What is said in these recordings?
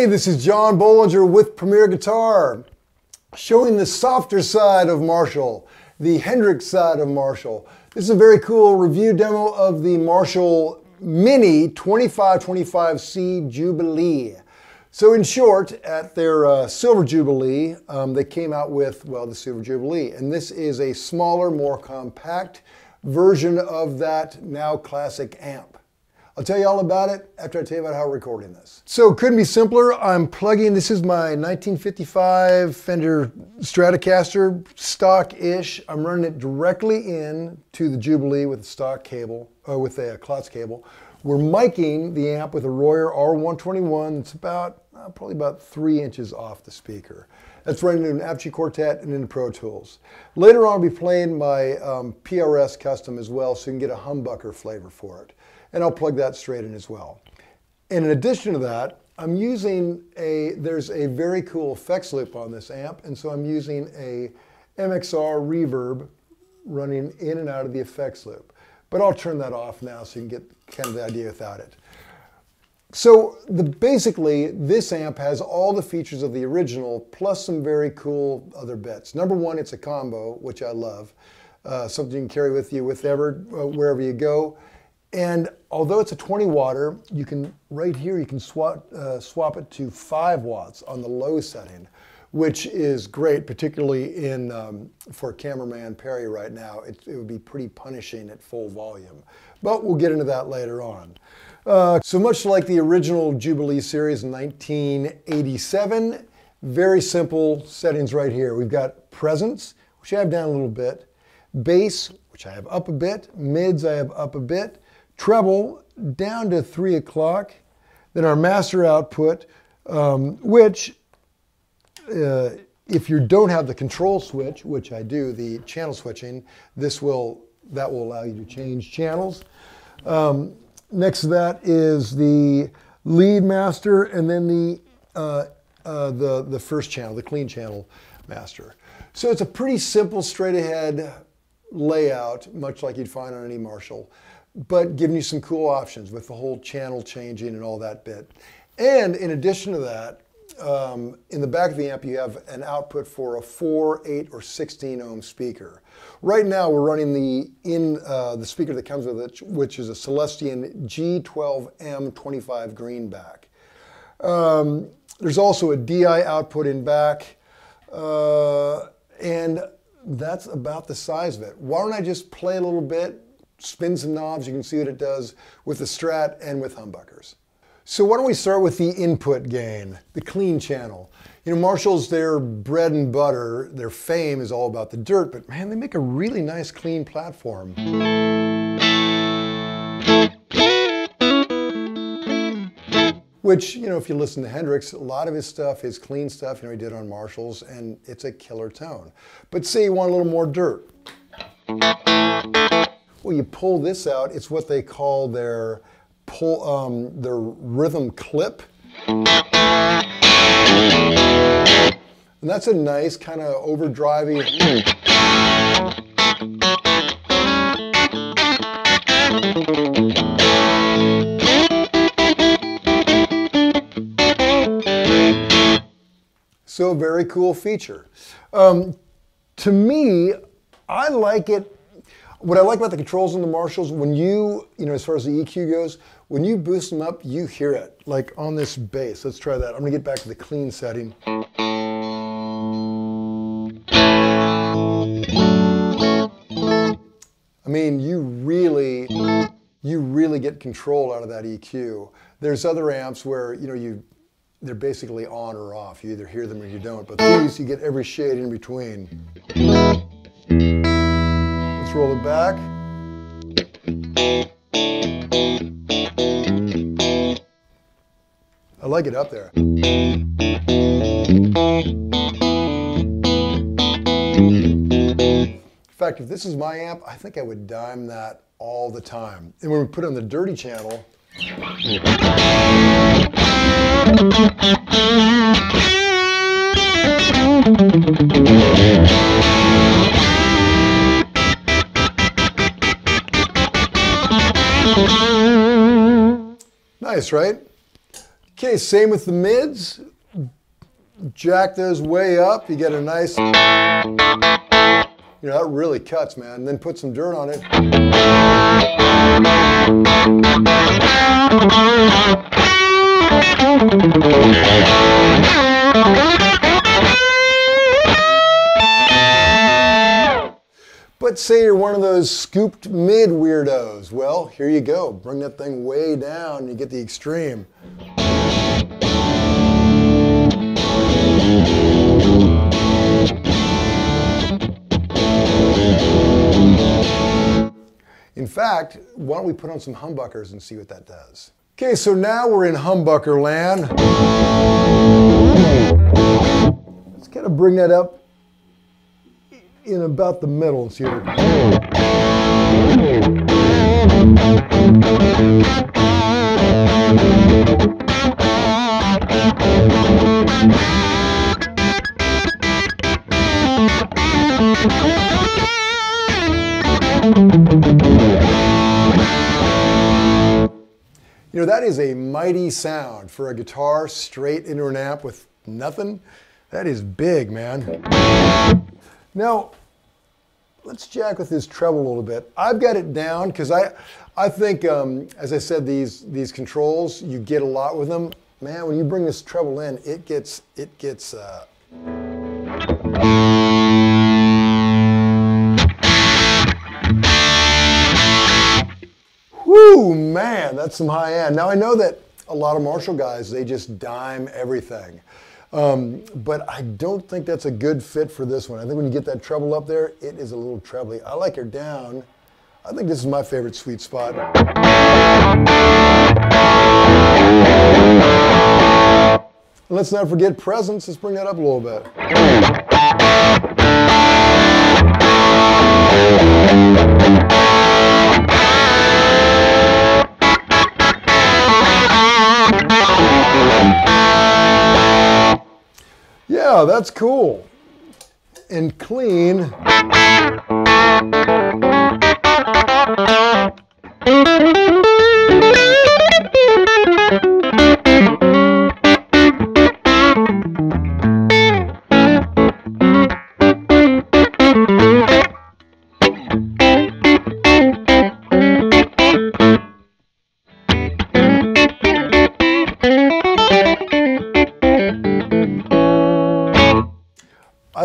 Hey, this is John Bohlinger with Premier Guitar, showing the softer side of Marshall, the Hendrix side of Marshall. This is a very cool review demo of the Marshall Mini 2525C Jubilee. So in short, at their uh, Silver Jubilee, um, they came out with, well, the Silver Jubilee. And this is a smaller, more compact version of that now classic amp. I'll tell you all about it after I tell you about how we're recording this. So it couldn't be simpler. I'm plugging, this is my 1955 Fender Stratocaster, stock-ish. I'm running it directly in to the Jubilee with a stock cable, or uh, with a Klotz cable. We're miking the amp with a Royer R121 It's about, uh, probably about three inches off the speaker. That's running in an Apogee Quartet and in Pro Tools. Later on, I'll be playing my um, PRS custom as well, so you can get a humbucker flavor for it and I'll plug that straight in as well. And in addition to that, I'm using a, there's a very cool effects loop on this amp, and so I'm using a MXR reverb running in and out of the effects loop. But I'll turn that off now so you can get kind of the idea without it. So the, basically, this amp has all the features of the original, plus some very cool other bits. Number one, it's a combo, which I love. Uh, something you can carry with you with ever, uh, wherever you go. And although it's a 20 watter, you can, right here, you can swap, uh, swap it to five watts on the low setting, which is great, particularly in, um, for cameraman Perry right now. It, it, would be pretty punishing at full volume. But we'll get into that later on. Uh, so much like the original Jubilee series in 1987, very simple settings right here. We've got presence, which I have down a little bit, bass, which I have up a bit, mids I have up a bit, treble down to 3 o'clock, then our master output, um, which uh, if you don't have the control switch, which I do, the channel switching, this will, that will allow you to change channels. Um, next to that is the lead master and then the, uh, uh, the, the first channel, the clean channel master. So it's a pretty simple straight ahead layout, much like you'd find on any Marshall but giving you some cool options with the whole channel changing and all that bit. And in addition to that, um, in the back of the amp, you have an output for a 4, 8, or 16 ohm speaker. Right now, we're running the in uh, the speaker that comes with it, which is a Celestion G12M25 greenback. Um, there's also a DI output in back, uh, and that's about the size of it. Why don't I just play a little bit, spin some knobs, you can see what it does with the Strat and with humbuckers. So why don't we start with the input gain, the clean channel. You know, Marshall's their bread and butter, their fame is all about the dirt, but man, they make a really nice clean platform. Which, you know, if you listen to Hendrix, a lot of his stuff is clean stuff, you know, he did on Marshalls, and it's a killer tone. But say you want a little more dirt. Well, you pull this out, it's what they call their pull, um, their rhythm clip. And that's a nice kind of overdriving. So very cool feature. Um, to me, I like it what I like about the controls on the Marshalls, when you, you know, as far as the EQ goes, when you boost them up, you hear it, like on this bass. Let's try that. I'm gonna get back to the clean setting. I mean, you really, you really get control out of that EQ. There's other amps where, you know, you, they're basically on or off. You either hear them or you don't, but these, you get every shade in between. Let's roll it back. I like it up there. In fact, if this is my amp, I think I would dime that all the time. And when we put it on the dirty channel, Nice, right? Okay, same with the mids. Jack those way up. You get a nice, you know, that really cuts, man. And then put some dirt on it. But say you're one of those scooped mid weirdos. Well, here you go. Bring that thing way down, you get the extreme. In fact, why don't we put on some humbuckers and see what that does? Okay, so now we're in humbucker land. Let's kind of bring that up in about the middle see what You know, that is a mighty sound for a guitar straight into an amp with nothing. That is big, man. Now, let's jack with this treble a little bit. I've got it down because I, I think, um, as I said, these these controls you get a lot with them. Man, when you bring this treble in, it gets it gets. Uh... Whoo, man, that's some high end. Now I know that a lot of Marshall guys they just dime everything. Um, but I don't think that's a good fit for this one. I think when you get that treble up there, it is a little trebly. I like her down. I think this is my favorite sweet spot. let's not forget presence. Let's bring that up a little bit. Yeah, that's cool. And clean.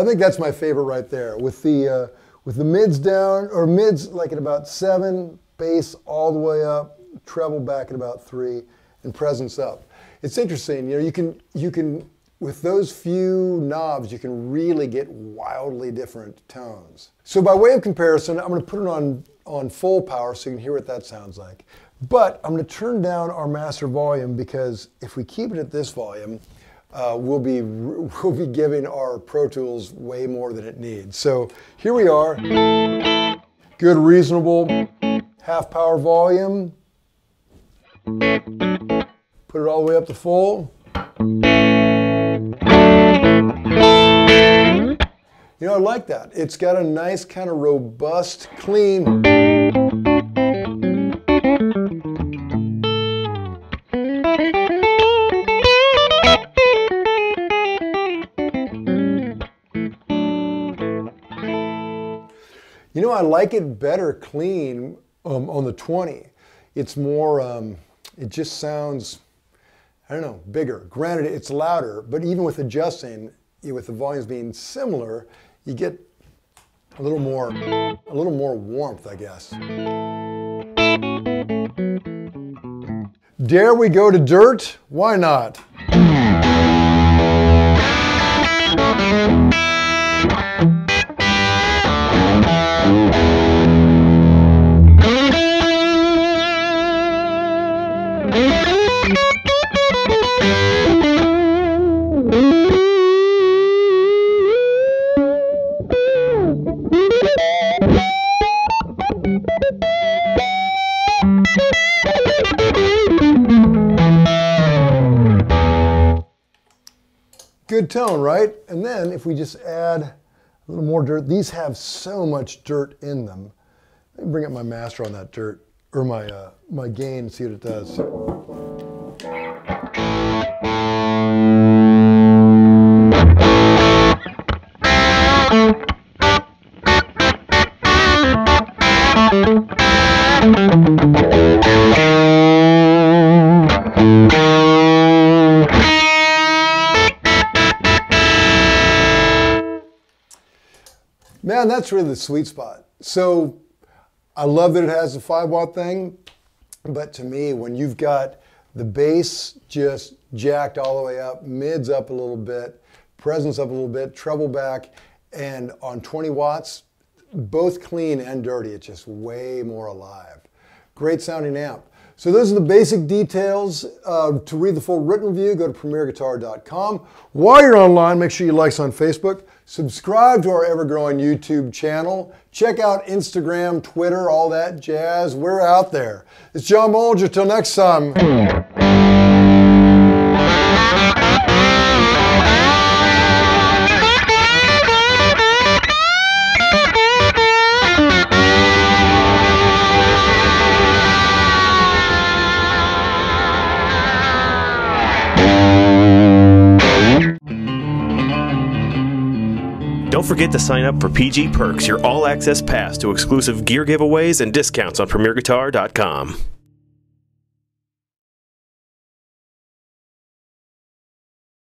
Think that's my favorite right there. With the uh, with the mids down or mids like at about seven, bass all the way up, treble back at about three, and presence up. It's interesting. You know, you can you can with those few knobs, you can really get wildly different tones. So by way of comparison, I'm going to put it on on full power so you can hear what that sounds like. But I'm going to turn down our master volume because if we keep it at this volume, uh, we'll be we'll be giving our Pro Tools way more than it needs. So here we are, good reasonable half power volume. Put it all the way up to full. You know, I like that. It's got a nice kind of robust, clean. Know, I like it better clean um, on the 20. It's more, um, it just sounds, I don't know, bigger. Granted, it's louder, but even with adjusting, with the volumes being similar, you get a little more, a little more warmth, I guess. Dare we go to dirt? Why not? Good tone, right? And then if we just add a little more dirt, these have so much dirt in them. Let me bring up my master on that dirt, or my, uh, my gain, see what it does. Man, that's really the sweet spot. So I love that it has the five watt thing, but to me, when you've got the bass just jacked all the way up, mids up a little bit, presence up a little bit, treble back, and on 20 watts, both clean and dirty, it's just way more alive. Great sounding amp. So those are the basic details. Uh, to read the full written review, go to premierguitar.com. While you're online, make sure you like us on Facebook. Subscribe to our ever-growing YouTube channel. Check out Instagram, Twitter, all that jazz. We're out there. It's John Bohlinger. Till next time. Forget to sign up for PG Perks, your all access pass to exclusive gear giveaways and discounts on PremierGuitar.com.